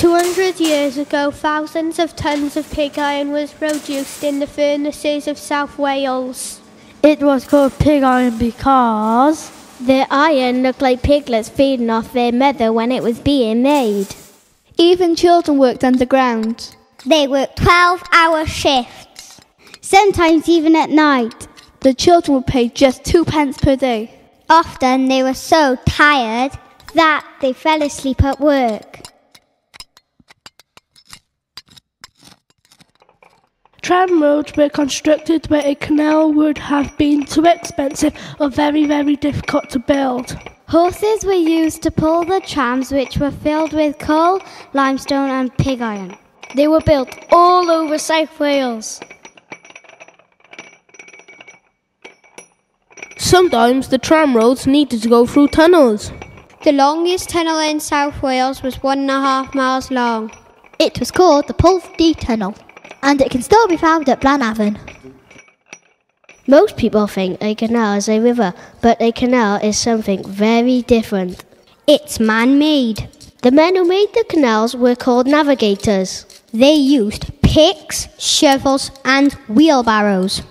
200 years ago, thousands of tons of pig iron was produced in the furnaces of South Wales. It was called pig iron because the iron looked like piglets feeding off their mother when it was being made. Even children worked underground. They worked 12 hour shifts, sometimes even at night. The children were paid just two pence per day. Often they were so tired that they fell asleep at work. Tram roads were constructed where a canal would have been too expensive or very, very difficult to build. Horses were used to pull the trams, which were filled with coal, limestone, and pig iron. They were built all over South Wales. Sometimes the tram roads needed to go through tunnels. The longest tunnel in South Wales was one and a half miles long. It was called the Pwlldu Tunnel and it can still be found at Blaenavon. Most people think a canal is a river, but a canal is something very different. It's man made. The men who made the canals were called navigators. They used picks, shovels, and wheelbarrows.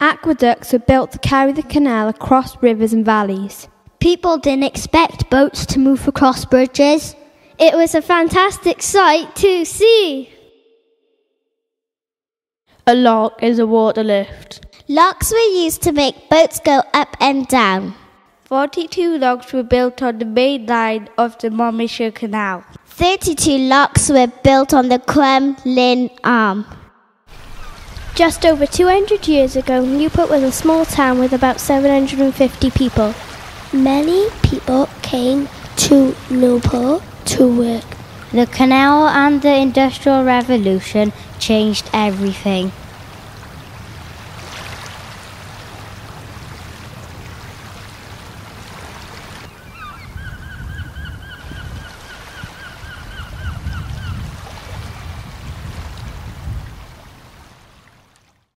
Aqueducts were built to carry the canal across rivers and valleys. People didn't expect boats to move across bridges. It was a fantastic sight to see. A lock is a water lift. Locks were used to make boats go up and down. 42 locks were built on the main line of the Monmouthshire Canal. 32 locks were built on the Crumlin Arm. Just over 200 years ago, Newport was a small town with about 750 people. Many people came to Newport to work. The canal and the Industrial Revolution changed everything.